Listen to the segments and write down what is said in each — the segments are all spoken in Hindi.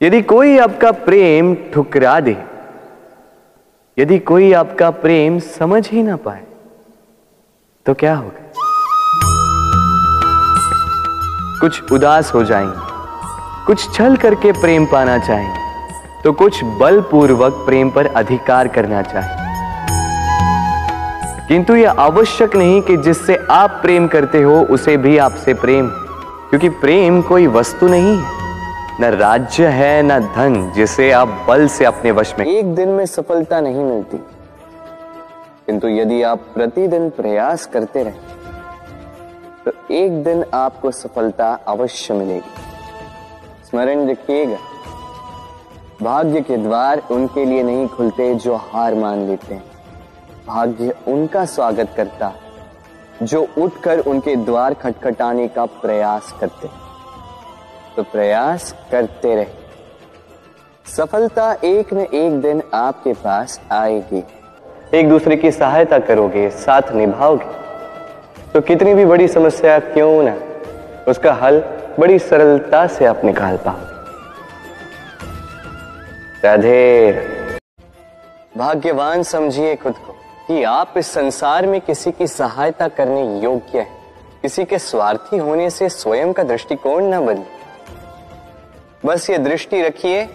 यदि कोई आपका प्रेम ठुकरा दे, यदि कोई आपका प्रेम समझ ही ना पाए तो क्या होगा? कुछ उदास हो जाएँगे, कुछ छल करके प्रेम पाना चाहेंगे तो कुछ बलपूर्वक प्रेम पर अधिकार करना चाहेंगे। किंतु यह आवश्यक नहीं कि जिससे आप प्रेम करते हो, उसे भी आपसे प्रेम क्योंकि प्रेम कोई वस्तु नहीं है। न राज्य है, न धन, जिसे आप बल से अपने वश में एक दिन में सफलता नहीं मिलती। किंतु यदि आप प्रतिदिन प्रयास करते रहे तो एक दिन आपको सफलता अवश्य मिलेगी। स्मरण रखिएगा, भाग्य के द्वार उनके लिए नहीं खुलते जो हार मान लेते हैं। भाग्य उनका स्वागत करता, जो उठकर उनके द्वार खटखटाने का प्रयास करते हैं। तो प्रयास करते रहे। सफलता एक न एक दिन आपके पास आएगी। एक दूसरे की सहायता करोगे, साथ निभाओगे। तो कितनी भी बड़ी समस्या क्यों ना, उसका हल बड़ी सरलता से आप निकाल पाओगे। भाग्यवान समझिए खुद को कि आप इस संसार में किसी की सहायता करने योग्य हैं। किसी के स्वार्थी होने से स्वयं का दृष्टिकोण न बदले। बस ये दृष्टि रखिए,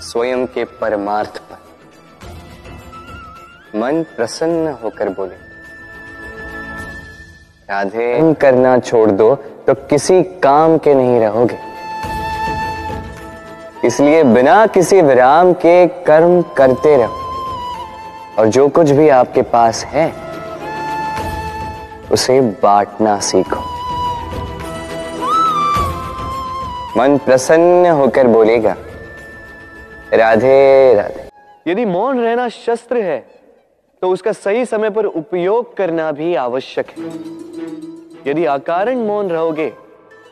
स्वयं के परमार्थ पर। मन प्रसन्न होकर बोले, राधे करना छोड़ दो तो किसी काम के नहीं रहोगे। इसलिए बिना किसी विराम के कर्म करते रहो। और जो कुछ भी आपके पास है, उसे बांटना सीखो। मन प्रसन्न होकर बोलेगा। राधे राधे। यदि मौन रहना शस्त्र है तो उसका सही समय पर उपयोग करना भी आवश्यक है। यदि अकारण मौन रहोगे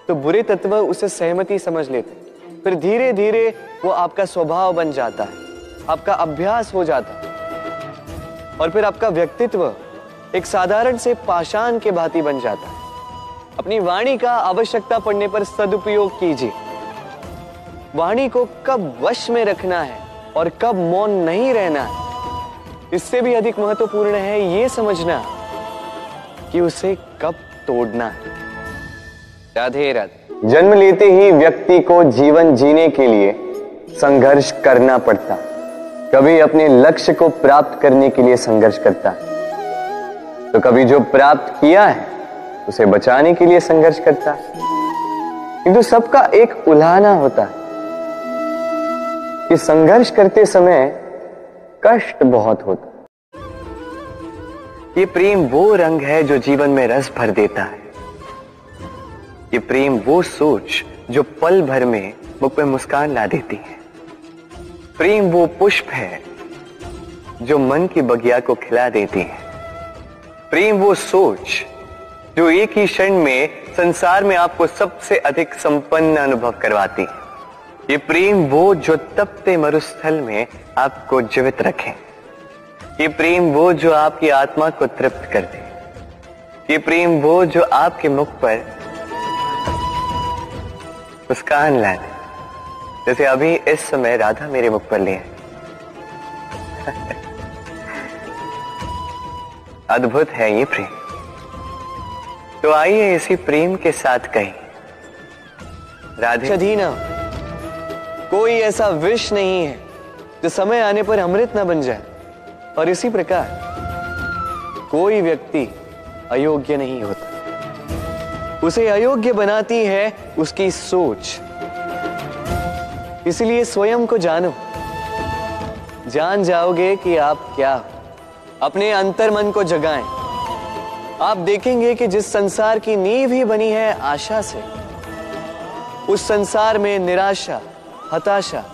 तो बुरे तत्व उसे सहमति समझ लेते फिर धीरे धीरे वो आपका स्वभाव बन जाता है, आपका अभ्यास हो जाता है। और फिर आपका व्यक्तित्व एक साधारण से पाषाण के भांति बन जाता है। अपनी वाणी का आवश्यकता पड़ने पर सदुपयोग कीजिए। वाणी को कब वश में रखना है और कब मौन नहीं रहना है? इससे भी अधिक महत्वपूर्ण है यह समझना कि उसे कब तोड़ना है। राधे राधे। जन्म लेते ही व्यक्ति को जीवन जीने के लिए संघर्ष करना पड़ता। कभी अपने लक्ष्य को प्राप्त करने के लिए संघर्ष करता। तो कभी जो प्राप्त किया है, उसे बचाने के लिए संघर्ष करता। है किंतु सबका एक उल्हाना होता है। कि संघर्ष करते समय कष्ट बहुत होता ये प्रेम वो रंग है जो जीवन में रस भर देता है। ये प्रेम वो सोच जो पल भर में मुख में मुस्कान ला देती है। प्रेम वो पुष्प है जो मन की बगिया को खिला देती है। प्रेम वो सोच जो एक ही क्षण में संसार में आपको सबसे अधिक संपन्न अनुभव करवाती है। ये प्रेम वो जो तपते मरुस्थल में आपको जीवित रखे। ये प्रेम वो जो आपकी आत्मा को तृप्त कर दे। ये प्रेम वो जो आपके मुख पर मुस्कान ला दे जैसे अभी इस समय राधा मेरे मुख पर ले अद्भुत है ये प्रेम। तो आइए इसी प्रेम के साथ कहीं। राधे। अधीना कोई ऐसा विष नहीं है जो समय आने पर अमृत न बन जाए। और इसी प्रकार, कोई व्यक्ति अयोग्य नहीं होता। उसे अयोग्य बनाती है उसकी सोच। इसलिए स्वयं को जानो। जान जाओगे कि आप क्या अपने अंतर मन को जगाएँ। आप देखेंगे कि जिस संसार की नींव ही बनी है आशा से, उस संसार में निराशा हताशा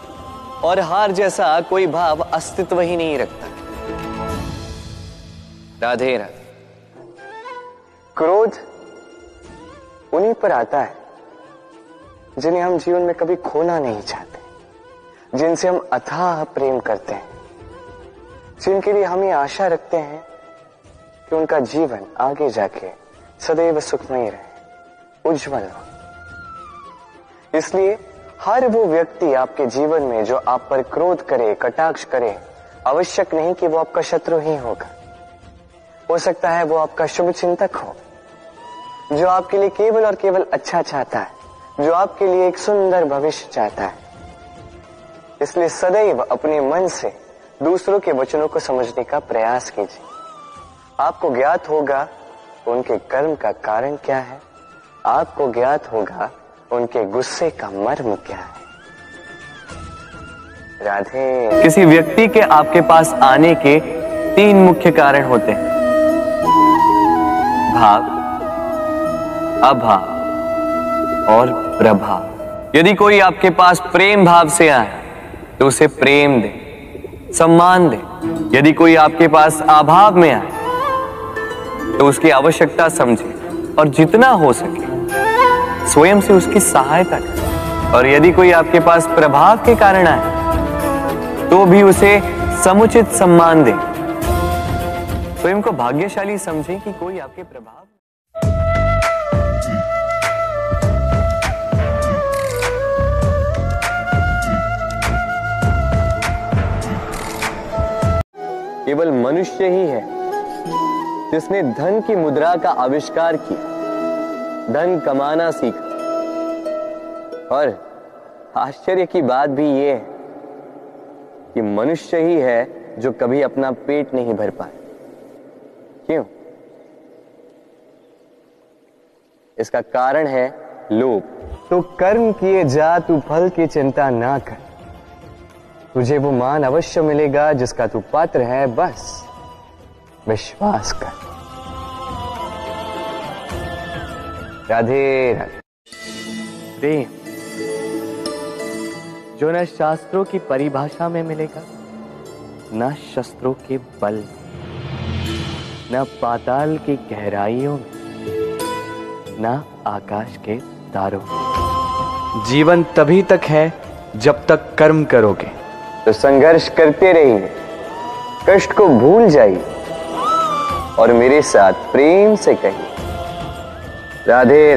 और हार जैसा कोई भाव अस्तित्व ही नहीं रखता। राधे राधे। क्रोध उन्हीं पर आता है जिन्हें हम जीवन में कभी खोना नहीं चाहते, जिनसे हम अथाह प्रेम करते हैं, जिनके लिए हम ये आशा रखते हैं कि उनका जीवन आगे जाके सदैव सुखमय रहे, उज्जवल हो। इसलिए हर वो व्यक्ति आपके जीवन में जो आप पर क्रोध करे, कटाक्ष करे, आवश्यक नहीं कि वो आपका शत्रु ही होगा। हो सकता है वो आपका शुभ चिंतक हो, जो आपके लिए केवल और केवल अच्छा चाहता है, जो आपके लिए एक सुंदर भविष्य चाहता है। इसलिए सदैव अपने मन से दूसरों के वचनों को समझने का प्रयास कीजिए। आपको ज्ञात होगा उनके कर्म का कारण क्या है। आपको ज्ञात होगा उनके गुस्से का मर्म क्या है? राधे। किसी व्यक्ति के आपके पास आने के तीन मुख्य कारण होते हैं। भाव, अभाव और प्रभाव। यदि कोई आपके पास प्रेम भाव से आए तो उसे प्रेम दे, सम्मान दे। यदि कोई आपके पास अभाव में आए तो उसकी आवश्यकता समझे और जितना हो सके स्वयं से उसकी सहायता करें। और यदि कोई आपके पास प्रभाव के कारण आए तो भी उसे समुचित सम्मान दे। स्वयं को भाग्यशाली समझे कि कोई आपके प्रभाव केवल मनुष्य ही है जिसने धन की मुद्रा का आविष्कार किया। धन कमाना सीखा। और आश्चर्य की बात भी यह है कि मनुष्य ही है जो कभी अपना पेट नहीं भर पाए। क्यों? इसका कारण है लोभ। तो कर्म किए जा, तू फल की चिंता ना कर। तुझे वो मान अवश्य मिलेगा जिसका तू पात्र है, बस। विश्वास कर। राधे राधे। प्रेम। जो न शास्त्रों की परिभाषा में मिलेगा न शस्त्रों के बल न पाताल की गहराइयों में न आकाश के तारों जीवन तभी तक है जब तक कर्म करोगे। तो संघर्ष करते रहिए कष्ट को भूल जाइए और मेरे साथ प्रेम से कहिए। राधे